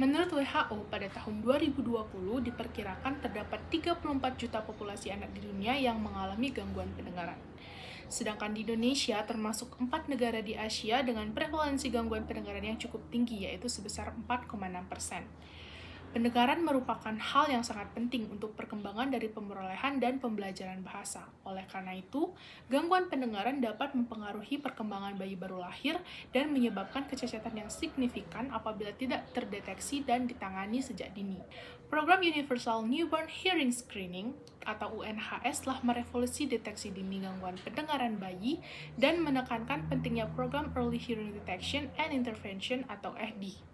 Menurut WHO, pada tahun 2020 diperkirakan terdapat 34 juta populasi anak di dunia yang mengalami gangguan pendengaran. Sedangkan di Indonesia termasuk empat negara di Asia dengan prevalensi gangguan pendengaran yang cukup tinggi, yaitu sebesar 4,6 persen. Pendengaran merupakan hal yang sangat penting untuk perkembangan dari pemerolehan dan pembelajaran bahasa. Oleh karena itu, gangguan pendengaran dapat mempengaruhi perkembangan bayi baru lahir dan menyebabkan kecacatan yang signifikan apabila tidak terdeteksi dan ditangani sejak dini. Program Universal Newborn Hearing Screening atau UNHS telah merevolusi deteksi dini gangguan pendengaran bayi dan menekankan pentingnya program Early Hearing Detection and Intervention atau EHDI.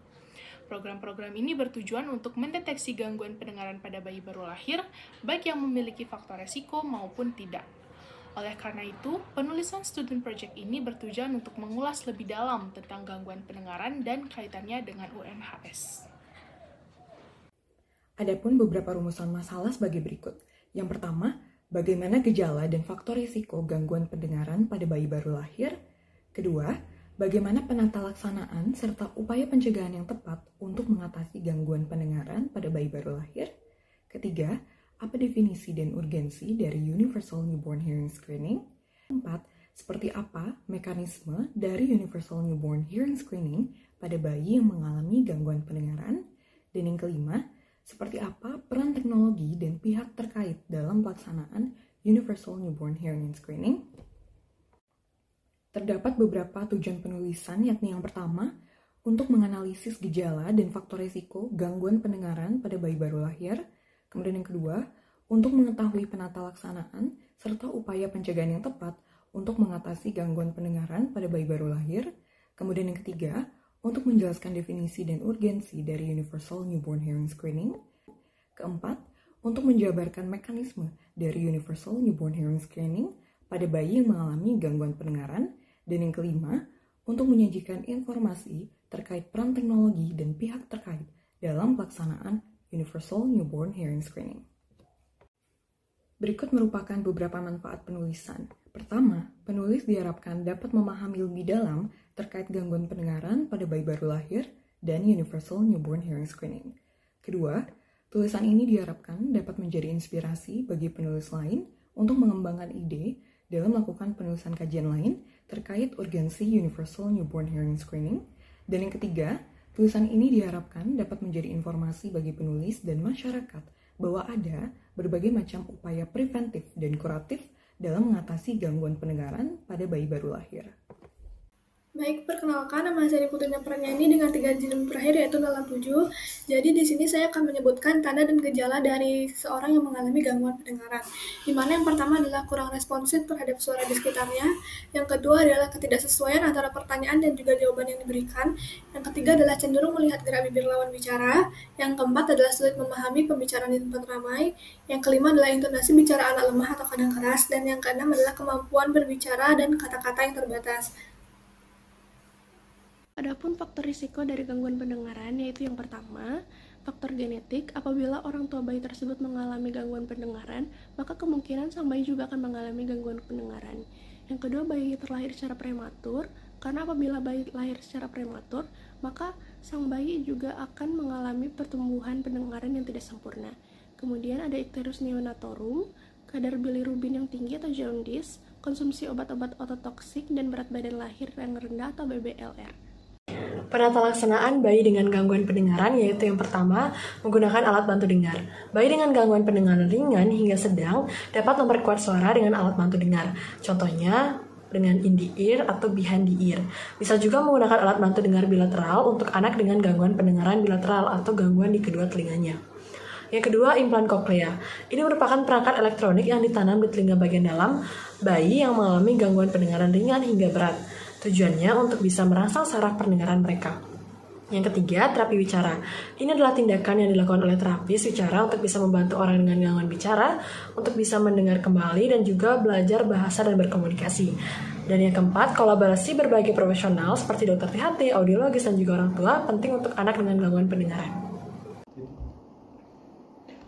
Program-program ini bertujuan untuk mendeteksi gangguan pendengaran pada bayi baru lahir, baik yang memiliki faktor resiko maupun tidak. Oleh karena itu, penulisan student project ini bertujuan untuk mengulas lebih dalam tentang gangguan pendengaran dan kaitannya dengan UNHS. Adapun beberapa rumusan masalah sebagai berikut. Yang pertama, bagaimana gejala dan faktor risiko gangguan pendengaran pada bayi baru lahir. Kedua, Bagaimana penata laksanaan serta upaya pencegahan yang tepat untuk mengatasi gangguan pendengaran pada bayi baru lahir? Ketiga, apa definisi dan urgensi dari Universal Newborn Hearing Screening? Empat, seperti apa mekanisme dari Universal Newborn Hearing Screening pada bayi yang mengalami gangguan pendengaran? Dan yang kelima, seperti apa peran teknologi dan pihak terkait dalam pelaksanaan Universal Newborn Hearing Screening? Terdapat beberapa tujuan penulisan, yakni yang pertama, untuk menganalisis gejala dan faktor risiko gangguan pendengaran pada bayi baru lahir. Kemudian yang kedua, untuk mengetahui penata laksanaan serta upaya pencegahan yang tepat untuk mengatasi gangguan pendengaran pada bayi baru lahir. Kemudian yang ketiga, untuk menjelaskan definisi dan urgensi dari Universal Newborn Hearing Screening. Keempat, untuk menjabarkan mekanisme dari Universal Newborn Hearing Screening pada bayi yang mengalami gangguan pendengaran. Dan yang kelima, untuk menyajikan informasi terkait peran teknologi dan pihak terkait dalam pelaksanaan Universal Newborn Hearing Screening. Berikut merupakan beberapa manfaat penulisan. Pertama, penulis diharapkan dapat memahami lebih dalam terkait gangguan pendengaran pada bayi baru lahir dan Universal Newborn Hearing Screening. Kedua, tulisan ini diharapkan dapat menjadi inspirasi bagi penulis lain untuk mengembangkan ide dalam melakukan penulisan kajian lain terkait urgensi Universal Newborn Hearing Screening. Dan yang ketiga, tulisan ini diharapkan dapat menjadi informasi bagi penulis dan masyarakat bahwa ada berbagai macam upaya preventif dan kuratif dalam mengatasi gangguan pendengaran pada bayi baru lahir. Baik, perkenalkan nama saya Putri Pernyanyi dengan tiga jilid terakhir yaitu dalam tujuh. Jadi di sini saya akan menyebutkan tanda dan gejala dari seseorang yang mengalami gangguan pendengaran. Di mana yang pertama adalah kurang responsif terhadap suara di sekitarnya. Yang kedua adalah ketidaksesuaian antara pertanyaan dan juga jawaban yang diberikan. Yang ketiga adalah cenderung melihat gerak bibir lawan bicara. Yang keempat adalah sulit memahami pembicaraan di tempat ramai. Yang kelima adalah intonasi bicara anak lemah atau kadang keras. Dan yang keenam adalah kemampuan berbicara dan kata-kata yang terbatas. Adapun faktor risiko dari gangguan pendengaran yaitu yang pertama, faktor genetik. Apabila orang tua bayi tersebut mengalami gangguan pendengaran, maka kemungkinan sang bayi juga akan mengalami gangguan pendengaran. Yang kedua, bayi terlahir secara prematur. Karena apabila bayi lahir secara prematur, maka sang bayi juga akan mengalami pertumbuhan pendengaran yang tidak sempurna. Kemudian ada icterus neonatorum, kadar bilirubin yang tinggi atau jaundice, konsumsi obat-obat ototoksik, dan berat badan lahir yang rendah atau BBLR. Penata laksanaan bayi dengan gangguan pendengaran yaitu yang pertama, menggunakan alat bantu dengar. Bayi dengan gangguan pendengaran ringan hingga sedang dapat memperkuat suara dengan alat bantu dengar. Contohnya, dengan in the ear atau behind the ear. Bisa juga menggunakan alat bantu dengar bilateral untuk anak dengan gangguan pendengaran bilateral atau gangguan di kedua telinganya. Yang kedua, implan koklea. Ini merupakan perangkat elektronik yang ditanam di telinga bagian dalam bayi yang mengalami gangguan pendengaran ringan hingga berat. Tujuannya untuk bisa merangsang saraf pendengaran mereka. Yang ketiga, terapi bicara. Ini adalah tindakan yang dilakukan oleh terapis bicara untuk bisa membantu orang dengan gangguan bicara untuk bisa mendengar kembali dan juga belajar bahasa dan berkomunikasi. Dan yang keempat, kolaborasi berbagai profesional seperti dokter THT, audiologis, dan juga orang tua penting untuk anak dengan gangguan pendengaran.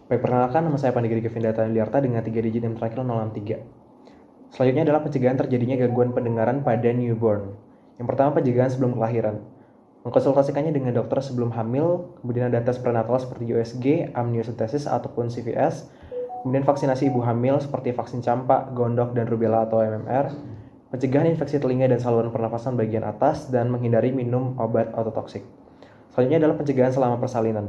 Baik, perkenalkan nama saya Pandegiri Kevin Data Liarta dengan tiga digit yang terakhir 063. Selanjutnya adalah pencegahan terjadinya gangguan pendengaran pada newborn. Yang pertama pencegahan sebelum kelahiran. mengkonsultasikannya dengan dokter sebelum hamil, kemudian ada tes prenatal seperti USG, amniocentesis ataupun CVS, kemudian vaksinasi ibu hamil seperti vaksin campak, gondok, dan rubella atau MMR, pencegahan infeksi telinga dan saluran pernafasan bagian atas, dan menghindari minum obat ototoksik. Selanjutnya adalah pencegahan selama persalinan.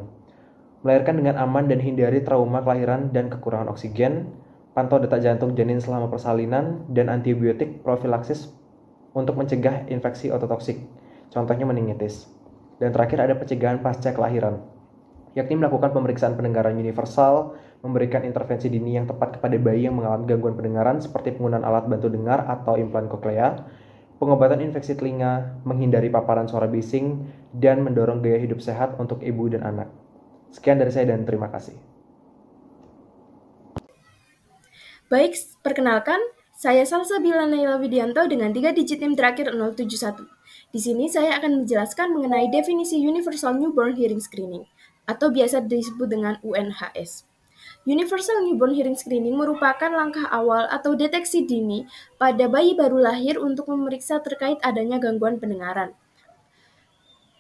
Melahirkan dengan aman dan hindari trauma kelahiran dan kekurangan oksigen, pantau detak jantung janin selama persalinan, dan antibiotik profilaksis untuk mencegah infeksi ototoksik contohnya meningitis. Dan terakhir ada pencegahan pasca kelahiran, yakni melakukan pemeriksaan pendengaran universal, memberikan intervensi dini yang tepat kepada bayi yang mengalami gangguan pendengaran seperti penggunaan alat bantu dengar atau implan koklea, pengobatan infeksi telinga, menghindari paparan suara bising, dan mendorong gaya hidup sehat untuk ibu dan anak. Sekian dari saya dan terima kasih. Baik, perkenalkan, saya Salsabila Naila Widianto dengan tiga digit NIM terakhir 071. Di sini saya akan menjelaskan mengenai definisi Universal Newborn Hearing Screening atau biasa disebut dengan UNHS. Universal Newborn Hearing Screening merupakan langkah awal atau deteksi dini pada bayi baru lahir untuk memeriksa terkait adanya gangguan pendengaran.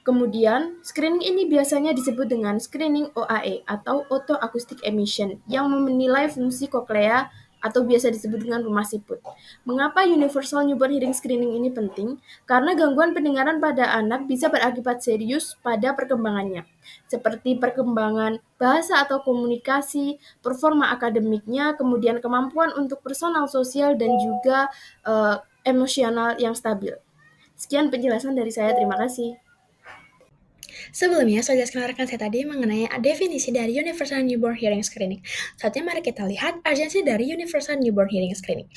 Kemudian, screening ini biasanya disebut dengan screening OAE atau Auto Acoustic Emission yang menilai fungsi koklea atau biasa disebut dengan rumah siput. Mengapa universal newborn hearing screening ini penting? Karena gangguan pendengaran pada anak bisa berakibat serius pada perkembangannya, seperti perkembangan bahasa atau komunikasi, performa akademiknya, kemudian kemampuan untuk personal sosial dan juga uh, emosional yang stabil. Sekian penjelasan dari saya, terima kasih. Sebelumnya, saya jelaskan rekan saya tadi mengenai definisi dari Universal Newborn Hearing Screening. Saatnya mari kita lihat urgensi dari Universal Newborn Hearing Screening.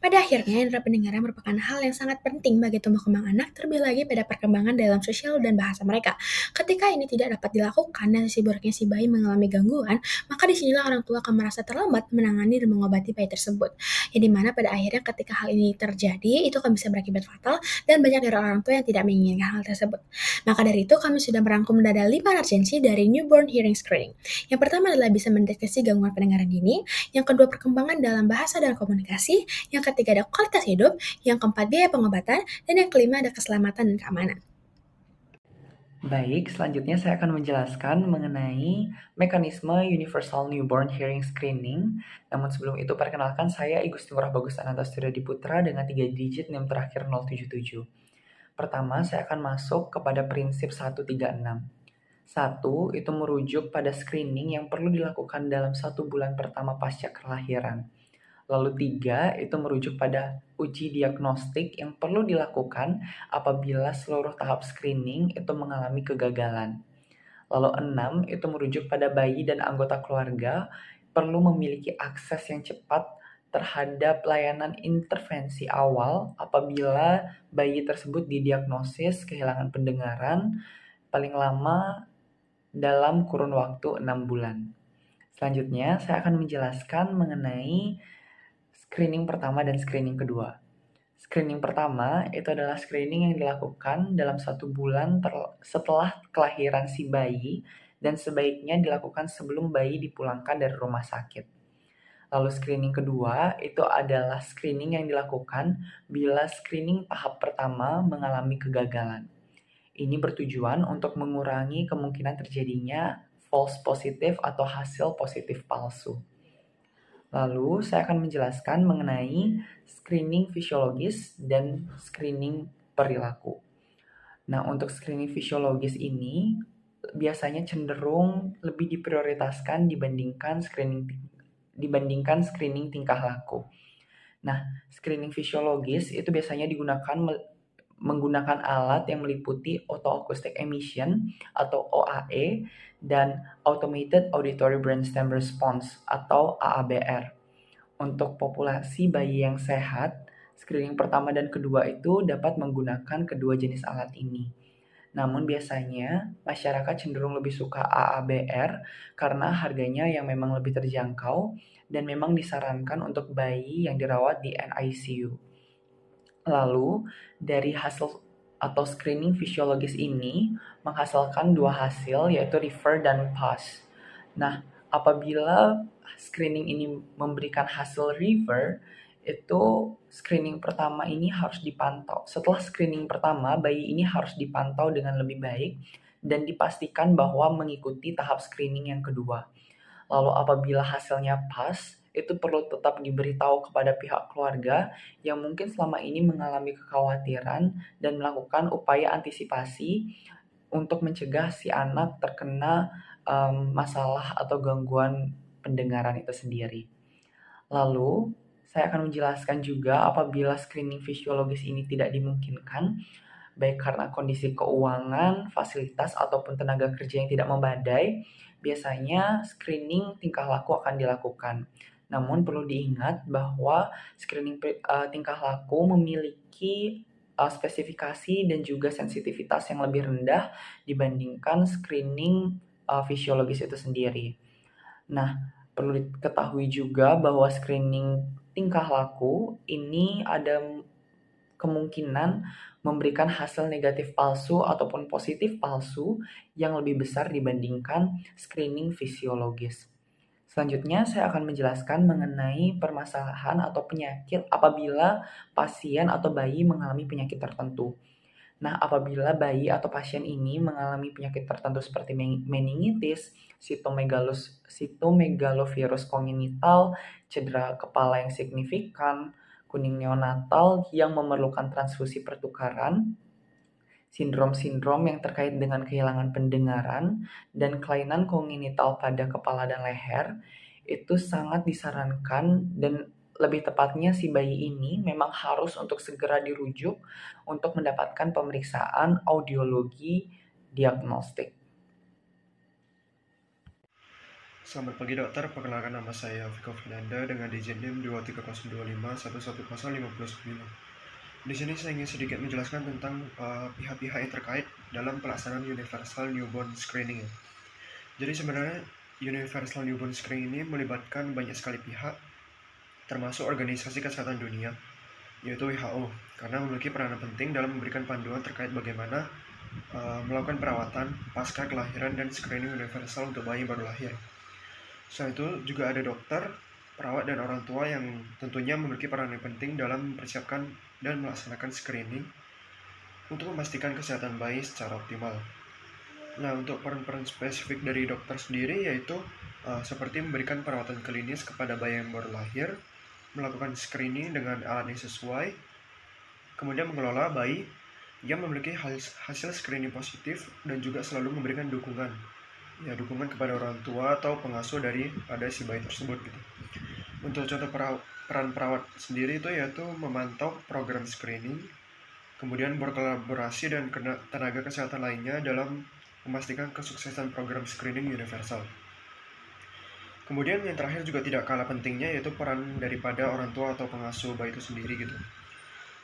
Pada akhirnya, indera pendengaran merupakan hal yang sangat penting bagi tumbuh kembang anak, terlebih lagi pada perkembangan dalam sosial dan bahasa mereka. Ketika ini tidak dapat dilakukan dan si buruknya si bayi mengalami gangguan, maka di sinilah orang tua akan merasa terlambat menangani dan mengobati bayi tersebut. Yang di mana pada akhirnya ketika hal ini terjadi, itu akan bisa berakibat fatal dan banyak dari orang tua yang tidak menginginkan hal tersebut. Maka dari itu kami sudah merangkum ada lima urgensi dari newborn hearing screening. Yang pertama adalah bisa mendeteksi gangguan pendengaran dini, yang kedua perkembangan dalam bahasa dan komunikasi, yang ketiga ada kualitas hidup, yang keempat biaya pengobatan, dan yang kelima ada keselamatan dan keamanan. Baik, selanjutnya saya akan menjelaskan mengenai mekanisme Universal Newborn Hearing Screening. Namun sebelum itu, perkenalkan saya Igusti Murah Bagus Ananta Surya Diputra dengan tiga digit NIM terakhir 077. Pertama, saya akan masuk kepada prinsip 136. Satu, itu merujuk pada screening yang perlu dilakukan dalam satu bulan pertama pasca kelahiran. Lalu tiga, itu merujuk pada uji diagnostik yang perlu dilakukan apabila seluruh tahap screening itu mengalami kegagalan. Lalu enam, itu merujuk pada bayi dan anggota keluarga perlu memiliki akses yang cepat terhadap layanan intervensi awal apabila bayi tersebut didiagnosis kehilangan pendengaran paling lama dalam kurun waktu 6 bulan. Selanjutnya, saya akan menjelaskan mengenai screening pertama dan screening kedua. Screening pertama itu adalah screening yang dilakukan dalam satu bulan setelah kelahiran si bayi dan sebaiknya dilakukan sebelum bayi dipulangkan dari rumah sakit. Lalu screening kedua itu adalah screening yang dilakukan bila screening tahap pertama mengalami kegagalan. Ini bertujuan untuk mengurangi kemungkinan terjadinya false positif atau hasil positif palsu. Lalu saya akan menjelaskan mengenai screening fisiologis dan screening perilaku. Nah, untuk screening fisiologis ini biasanya cenderung lebih diprioritaskan dibandingkan screening dibandingkan screening tingkah laku. Nah, screening fisiologis itu biasanya digunakan menggunakan alat yang meliputi Auto-Acoustic Emission atau OAE dan Automated Auditory Brainstem Response atau AABR. Untuk populasi bayi yang sehat, screening pertama dan kedua itu dapat menggunakan kedua jenis alat ini. Namun biasanya masyarakat cenderung lebih suka AABR karena harganya yang memang lebih terjangkau dan memang disarankan untuk bayi yang dirawat di NICU. Lalu dari hasil atau screening fisiologis ini menghasilkan dua hasil yaitu refer dan pass. Nah, apabila screening ini memberikan hasil refer, itu screening pertama ini harus dipantau. Setelah screening pertama, bayi ini harus dipantau dengan lebih baik dan dipastikan bahwa mengikuti tahap screening yang kedua. Lalu apabila hasilnya pas, itu perlu tetap diberitahu kepada pihak keluarga yang mungkin selama ini mengalami kekhawatiran dan melakukan upaya antisipasi untuk mencegah si anak terkena um, masalah atau gangguan pendengaran itu sendiri. Lalu, saya akan menjelaskan juga apabila screening fisiologis ini tidak dimungkinkan, baik karena kondisi keuangan, fasilitas, ataupun tenaga kerja yang tidak memadai, biasanya screening tingkah laku akan dilakukan. Namun perlu diingat bahwa screening uh, tingkah laku memiliki uh, spesifikasi dan juga sensitivitas yang lebih rendah dibandingkan screening uh, fisiologis itu sendiri. Nah, perlu diketahui juga bahwa screening tingkah laku ini ada kemungkinan memberikan hasil negatif palsu ataupun positif palsu yang lebih besar dibandingkan screening fisiologis. Selanjutnya, saya akan menjelaskan mengenai permasalahan atau penyakit apabila pasien atau bayi mengalami penyakit tertentu. Nah, apabila bayi atau pasien ini mengalami penyakit tertentu seperti meningitis, sitomegalus, sitomegalovirus kongenital, cedera kepala yang signifikan, kuning neonatal yang memerlukan transfusi pertukaran, sindrom-sindrom yang terkait dengan kehilangan pendengaran, dan kelainan kongenital pada kepala dan leher, itu sangat disarankan dan lebih tepatnya si bayi ini memang harus untuk segera dirujuk untuk mendapatkan pemeriksaan audiologi diagnostik. Selamat pagi dokter, perkenalkan nama saya Viko Fernanda dengan digit NIM 23025 Di sini saya ingin sedikit menjelaskan tentang uh, pihak-pihak uh, yang terkait dalam pelaksanaan Universal Newborn Screening. Jadi sebenarnya Universal Newborn Screening ini melibatkan banyak sekali pihak, termasuk Organisasi Kesehatan Dunia, yaitu WHO, karena memiliki peranan penting dalam memberikan panduan terkait bagaimana uh, melakukan perawatan pasca kelahiran dan screening universal untuk bayi baru lahir. Selain itu juga ada dokter, perawat dan orang tua yang tentunya memiliki peran yang penting dalam mempersiapkan dan melaksanakan screening untuk memastikan kesehatan bayi secara optimal. Nah, untuk peran-peran spesifik dari dokter sendiri yaitu uh, seperti memberikan perawatan klinis kepada bayi yang baru lahir, melakukan screening dengan alat yang sesuai, kemudian mengelola bayi yang memiliki hasil screening positif dan juga selalu memberikan dukungan ya dukungan kepada orang tua atau pengasuh dari pada si bayi tersebut gitu. Untuk contoh peran perawat sendiri itu yaitu memantau program screening, kemudian berkolaborasi dan tenaga kesehatan lainnya dalam memastikan kesuksesan program screening universal. Kemudian yang terakhir juga tidak kalah pentingnya yaitu peran daripada orang tua atau pengasuh bayi itu sendiri gitu.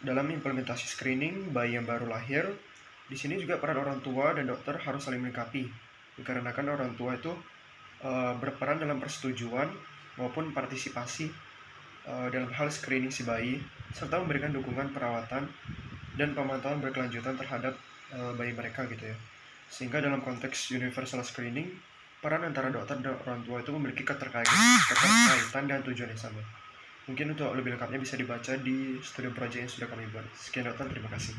Dalam implementasi screening bayi yang baru lahir, di sini juga peran orang tua dan dokter harus saling melengkapi dikarenakan orang tua itu uh, berperan dalam persetujuan maupun partisipasi uh, dalam hal screening si bayi serta memberikan dukungan perawatan dan pemantauan berkelanjutan terhadap uh, bayi mereka gitu ya sehingga dalam konteks universal screening peran antara dokter dan orang tua itu memiliki keterkaitan, keterkaitan dan tujuan yang sama mungkin untuk lebih lengkapnya bisa dibaca di studi project yang sudah kami buat sekian dokter terima kasih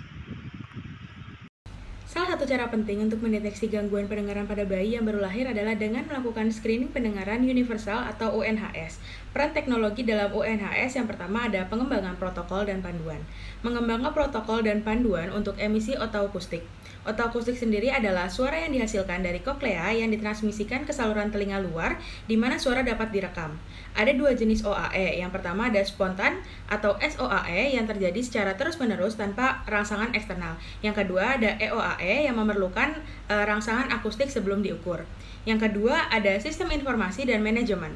Salah satu cara penting untuk mendeteksi gangguan pendengaran pada bayi yang baru lahir adalah dengan melakukan screening pendengaran universal atau UNHS. Peran teknologi dalam UNHS yang pertama ada pengembangan protokol dan panduan. Mengembangkan protokol dan panduan untuk emisi otoakustik. Otoakustik sendiri adalah suara yang dihasilkan dari koklea yang ditransmisikan ke saluran telinga luar di mana suara dapat direkam. Ada dua jenis OAE. Yang pertama ada spontan atau SOAE yang terjadi secara terus-menerus tanpa rangsangan eksternal. Yang kedua ada EOAE yang memerlukan e, rangsangan akustik sebelum diukur. Yang kedua ada sistem informasi dan manajemen.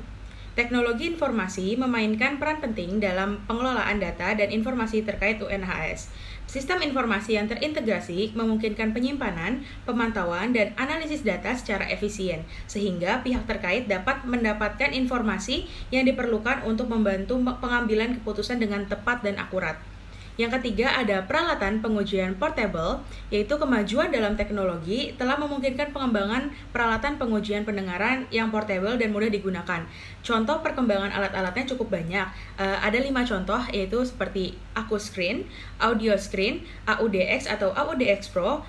Teknologi informasi memainkan peran penting dalam pengelolaan data dan informasi terkait UNHS. Sistem informasi yang terintegrasi memungkinkan penyimpanan, pemantauan, dan analisis data secara efisien, sehingga pihak terkait dapat mendapatkan informasi yang diperlukan untuk membantu pengambilan keputusan dengan tepat dan akurat. Yang ketiga ada peralatan pengujian portable, yaitu kemajuan dalam teknologi telah memungkinkan pengembangan peralatan pengujian pendengaran yang portable dan mudah digunakan. Contoh perkembangan alat-alatnya cukup banyak. Uh, ada lima contoh yaitu seperti Screen, Audio Screen, AUDX atau AUDX Pro,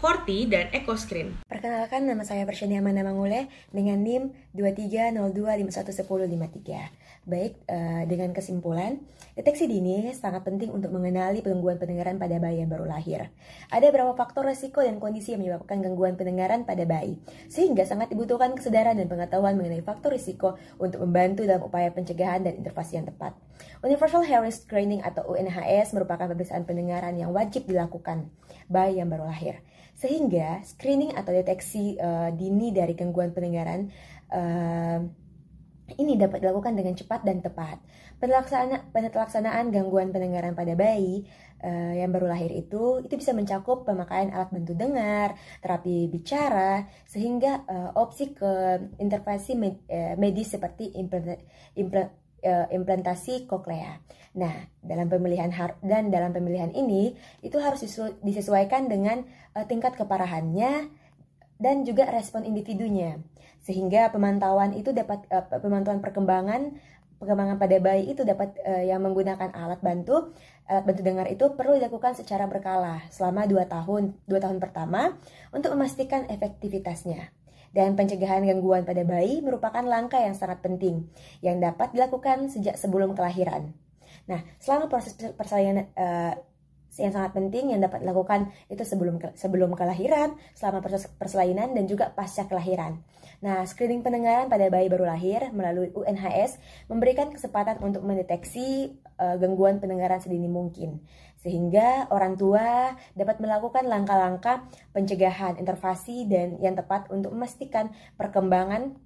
Forti, dan Screen. Perkenalkan, nama saya Persyania Mana Mangule dengan NIM 2302511053. Baik, uh, dengan kesimpulan, deteksi dini sangat penting untuk mengenali gangguan pendengaran pada bayi yang baru lahir. Ada beberapa faktor resiko dan kondisi yang menyebabkan gangguan pendengaran pada bayi, sehingga sangat dibutuhkan kesadaran dan pengetahuan mengenai faktor risiko untuk membantu dalam upaya pencegahan dan intervensi yang tepat. Universal Hearing Screening atau UNHS merupakan pemeriksaan pendengaran yang wajib dilakukan bayi yang baru lahir sehingga screening atau deteksi uh, dini dari gangguan pendengaran uh, ini dapat dilakukan dengan cepat dan tepat. Penelaksana, penelaksanaan gangguan pendengaran pada bayi uh, yang baru lahir itu itu bisa mencakup pemakaian alat bantu dengar, terapi bicara, sehingga uh, opsi ke intervensi med, uh, medis seperti implant, implant, implantasi koklea. Nah, dalam pemilihan dan dalam pemilihan ini itu harus disesuaikan dengan uh, tingkat keparahannya dan juga respon individunya. Sehingga pemantauan itu dapat uh, pemantauan perkembangan perkembangan pada bayi itu dapat uh, yang menggunakan alat bantu alat bantu dengar itu perlu dilakukan secara berkala selama 2 tahun 2 tahun pertama untuk memastikan efektivitasnya. Dan pencegahan gangguan pada bayi merupakan langkah yang sangat penting yang dapat dilakukan sejak sebelum kelahiran. Nah, selama proses persalinan yang sangat penting yang dapat dilakukan itu sebelum sebelum kelahiran, selama proses perselainan dan juga pasca kelahiran. Nah, screening pendengaran pada bayi baru lahir melalui UNHS memberikan kesempatan untuk mendeteksi uh, gangguan pendengaran sedini mungkin sehingga orang tua dapat melakukan langkah-langkah pencegahan, intervensi dan yang tepat untuk memastikan perkembangan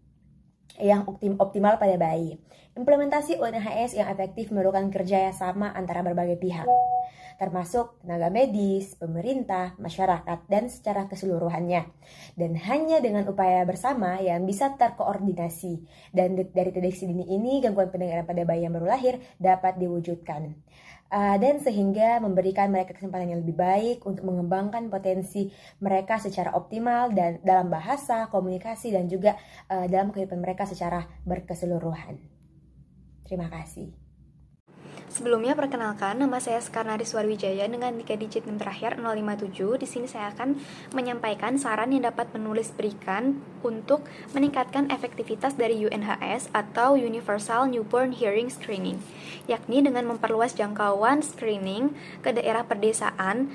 yang optimal pada bayi. Implementasi UNHS yang efektif memerlukan kerja sama antara berbagai pihak, termasuk tenaga medis, pemerintah, masyarakat, dan secara keseluruhannya. Dan hanya dengan upaya bersama yang bisa terkoordinasi. Dan dari deteksi dini ini, gangguan pendengaran pada bayi yang baru lahir dapat diwujudkan. Uh, dan sehingga memberikan mereka kesempatan yang lebih baik untuk mengembangkan potensi mereka secara optimal dan dalam bahasa, komunikasi dan juga uh, dalam kehidupan mereka secara berkeseluruhan. Terima kasih. Sebelumnya perkenalkan, nama saya Skarnari Suarwijaya dengan tiga digit NIM terakhir 057. Di sini saya akan menyampaikan saran yang dapat menulis berikan untuk meningkatkan efektivitas dari UNHS atau Universal Newborn Hearing Screening, yakni dengan memperluas jangkauan screening ke daerah perdesaan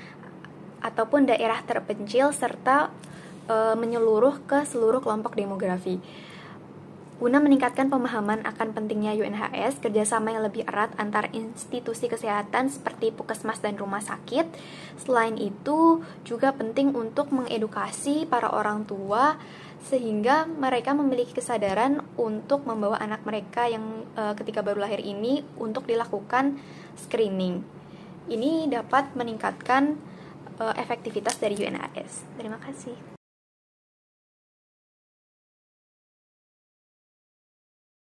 ataupun daerah terpencil serta e, menyeluruh ke seluruh kelompok demografi. Guna meningkatkan pemahaman akan pentingnya UNHS, kerjasama yang lebih erat antar institusi kesehatan seperti puskesmas dan rumah sakit. Selain itu, juga penting untuk mengedukasi para orang tua sehingga mereka memiliki kesadaran untuk membawa anak mereka yang e, ketika baru lahir ini untuk dilakukan screening. Ini dapat meningkatkan e, efektivitas dari UNHS. Terima kasih.